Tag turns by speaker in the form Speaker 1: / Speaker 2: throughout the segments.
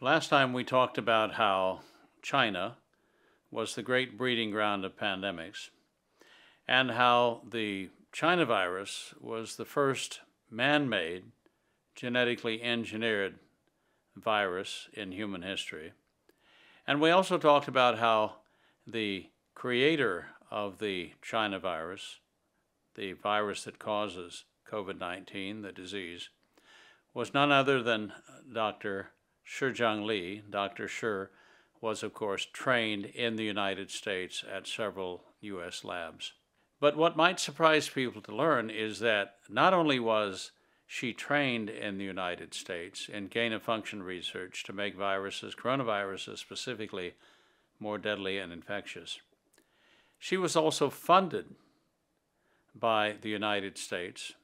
Speaker 1: Last time we talked about how China was the great breeding ground of pandemics and how the China virus was the first man made, genetically engineered virus in human history. And we also talked about how the creator of the China virus, the virus that causes COVID 19, the disease, was none other than Dr. Shi Zhengli. Dr. Shi was, of course, trained in the United States at several U.S. labs. But what might surprise people to learn is that not only was she trained in the United States in gain of function research to make viruses, coronaviruses specifically, more deadly and infectious. She was also funded by the United States,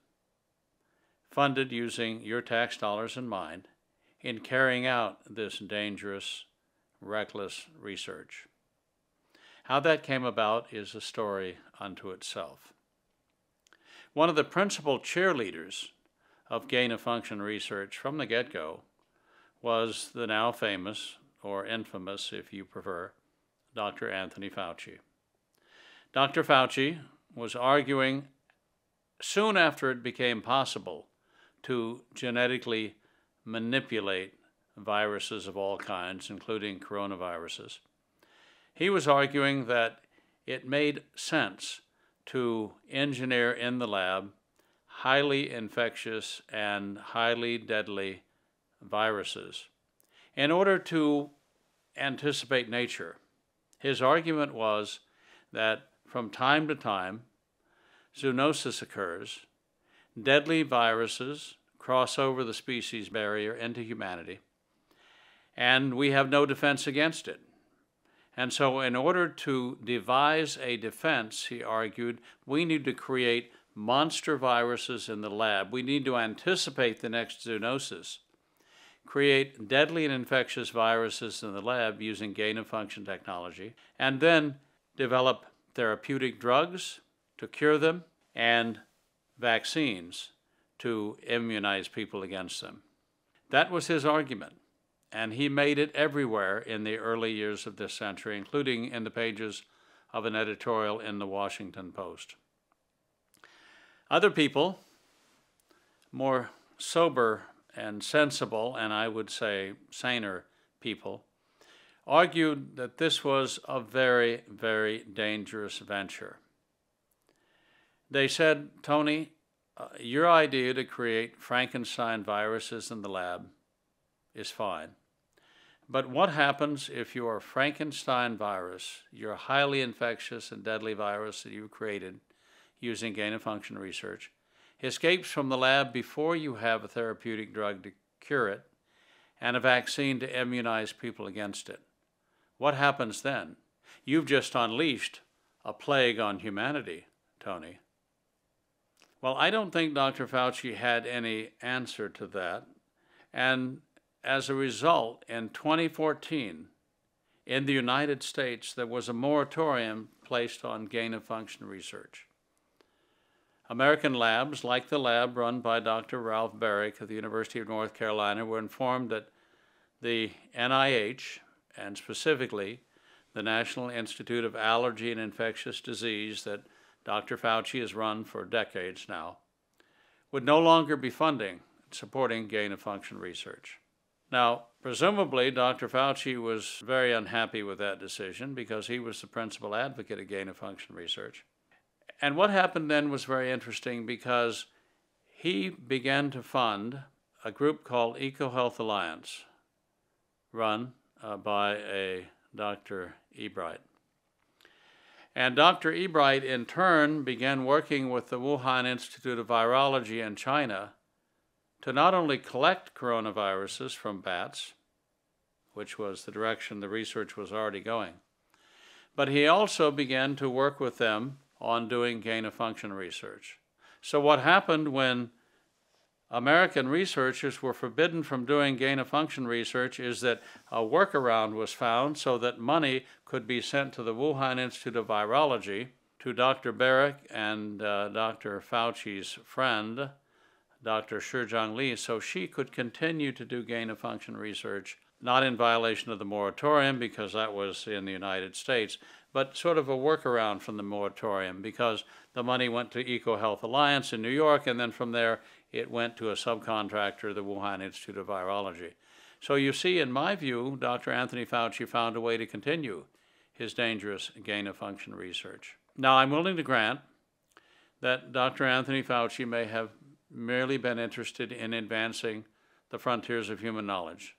Speaker 1: funded using your tax dollars and mine, in carrying out this dangerous, reckless research. How that came about is a story unto itself. One of the principal cheerleaders of gain of function research from the get go was the now famous, or infamous if you prefer, Dr. Anthony Fauci. Dr. Fauci was arguing soon after it became possible to genetically manipulate viruses of all kinds, including coronaviruses. He was arguing that it made sense to engineer in the lab highly infectious and highly deadly viruses in order to anticipate nature. His argument was that from time to time, zoonosis occurs, deadly viruses cross over the species barrier into humanity, and we have no defense against it. And so, in order to devise a defense, he argued, we need to create monster viruses in the lab. We need to anticipate the next zoonosis, create deadly and infectious viruses in the lab using gain of function technology, and then develop therapeutic drugs to cure them and vaccines to immunize people against them. That was his argument, and he made it everywhere in the early years of this century, including in the pages of an editorial in the Washington Post. Other people, more sober and sensible, and I would say saner people, argued that this was a very, very dangerous venture. They said, Tony, uh, your idea to create Frankenstein viruses in the lab is fine. But what happens if your Frankenstein virus, your highly infectious and deadly virus that you created using gain of function research, escapes from the lab before you have a therapeutic drug to cure it and a vaccine to immunize people against it? What happens then? You've just unleashed a plague on humanity, Tony. Well, I don't think Dr. Fauci had any answer to that. And as a result, in 2014, in the United States, there was a moratorium placed on gain of function research. American labs, like the lab run by Dr. Ralph Baric at the University of North Carolina, were informed that the NIH, and specifically the National Institute of Allergy and Infectious Disease that Dr. Fauci has run for decades now, would no longer be funding supporting gain of function research. Now, presumably, Dr. Fauci was very unhappy with that decision because he was the principal advocate of gain of function research. And what happened then was very interesting because he began to fund a group called EcoHealth Alliance, run uh, by a Dr. Ebright. And Dr. Ebright, in turn, began working with the Wuhan Institute of Virology in China to not only collect coronaviruses from bats, which was the direction the research was already going, but he also began to work with them on doing gain of function research. So, what happened when American researchers were forbidden from doing gain of function research is that a workaround was found so that money could be sent to the Wuhan Institute of Virology, to Dr. Baric and uh, Dr. Fauci's friend, Dr. Shizhong Li so she could continue to do gain of function research, not in violation of the moratorium because that was in the United States, but sort of a workaround from the moratorium because the money went to EcoHealth Alliance in New York, and then from there it went to a subcontractor, the Wuhan Institute of Virology. So you see, in my view, Dr. Anthony Fauci found a way to continue his dangerous gain of function research. Now, I'm willing to grant that Dr. Anthony Fauci may have merely been interested in advancing the frontiers of human knowledge,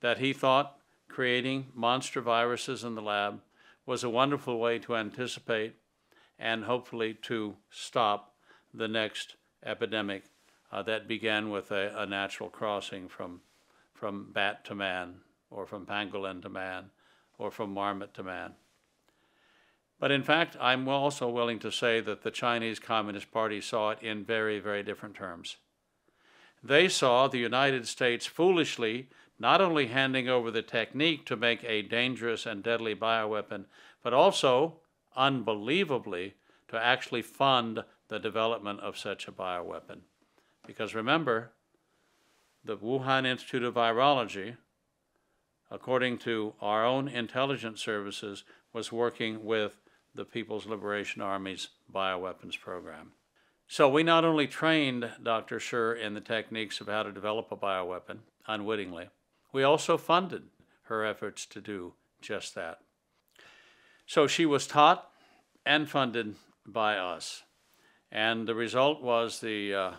Speaker 1: that he thought creating monster viruses in the lab was a wonderful way to anticipate and hopefully to stop the next epidemic uh, that began with a, a, natural crossing from, from bat to man, or from pangolin to man, or from marmot to man. But in fact, I'm also willing to say that the Chinese Communist Party saw it in very, very different terms. They saw the United States foolishly not only handing over the technique to make a dangerous and deadly bioweapon, but also, unbelievably, to actually fund the development of such a bioweapon. Because remember, the Wuhan Institute of Virology, according to our own intelligence services, was working with the People's Liberation Army's bioweapons program. So we not only trained Dr. Shi in the techniques of how to develop a bioweapon unwittingly, we also funded her efforts to do just that. So she was taught and funded by us. And the result was the uh,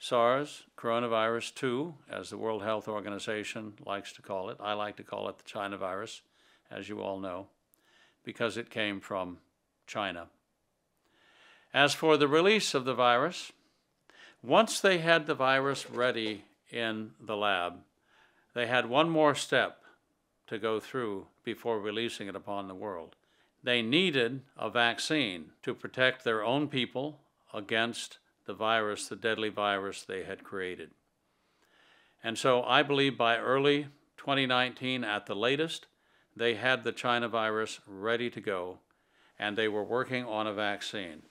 Speaker 1: SARS, coronavirus 2, as the World Health Organization likes to call it. I like to call it the China virus, as you all know, because it came from China. As for the release of the virus, once they had the virus ready in the lab, they had one more step to go through before releasing it upon the world. They needed a vaccine to protect their own people against the virus, the deadly virus they had created. And so I believe by early 2019 at the latest, they had the China virus ready to go and they were working on a vaccine.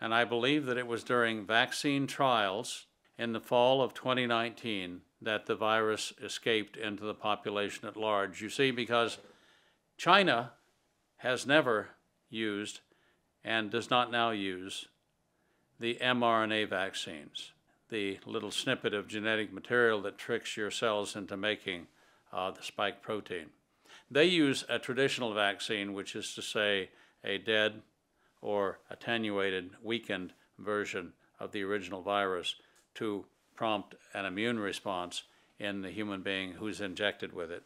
Speaker 1: And I believe that it was during vaccine trials in the fall of 2019 that the virus escaped into the population at large. You see, because China has never used and does not now use the mRNA vaccines, the little snippet of genetic material that tricks your cells into making uh, the spike protein. They use a traditional vaccine, which is to say a dead or attenuated, weakened version of the original virus to prompt an immune response in the human being who's injected with it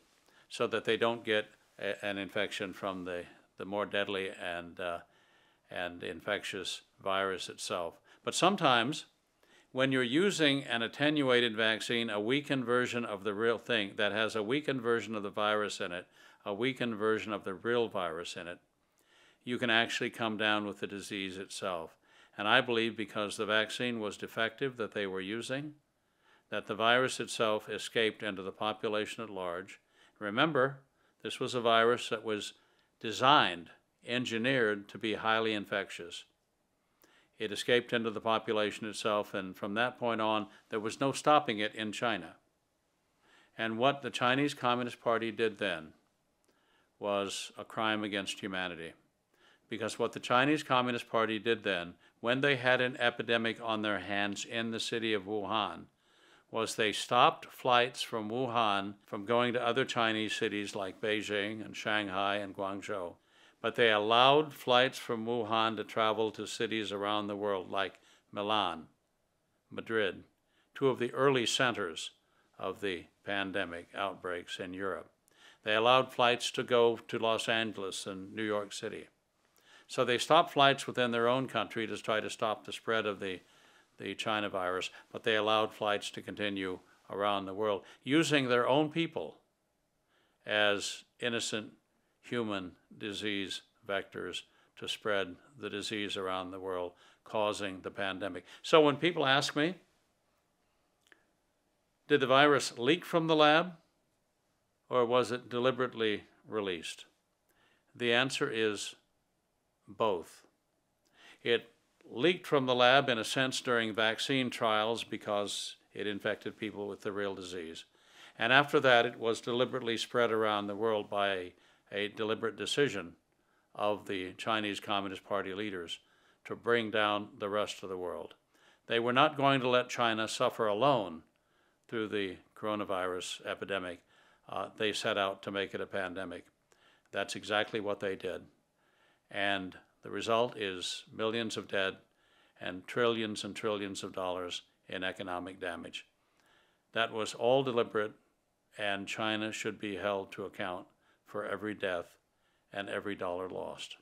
Speaker 1: so that they don't get a, an infection from the, the more deadly and, uh, and infectious virus itself. But sometimes, when you're using an attenuated vaccine, a weakened version of the real thing that has a weakened version of the virus in it, a weakened version of the real virus in it, you can actually come down with the disease itself. And I believe because the vaccine was defective that they were using, that the virus itself escaped into the population at large. Remember, this was a virus that was designed, engineered to be highly infectious. It escaped into the population itself, and from that point on, there was no stopping it in China. And what the Chinese Communist Party did then was a crime against humanity. Because what the Chinese Communist Party did then, when they had an epidemic on their hands in the city of Wuhan, was they stopped flights from Wuhan from going to other Chinese cities like Beijing and Shanghai and Guangzhou. But they allowed flights from Wuhan to travel to cities around the world like Milan, Madrid, two of the early centers of the pandemic outbreaks in Europe. They allowed flights to go to Los Angeles and New York City. So they stopped flights within their own country to try to stop the spread of the, the China virus, but they allowed flights to continue around the world using their own people as innocent human disease vectors to spread the disease around the world, causing the pandemic. So when people ask me, did the virus leak from the lab or was it deliberately released? The answer is both. It leaked from the lab, in a sense, during vaccine trials because it infected people with the real disease. And after that, it was deliberately spread around the world by a deliberate decision of the Chinese Communist Party leaders to bring down the rest of the world. They were not going to let China suffer alone through the coronavirus epidemic. Uh, they set out to make it a pandemic. That's exactly what they did. And the result is millions of dead and trillions and trillions of dollars in economic damage. That was all deliberate, and China should be held to account for every death and every dollar lost.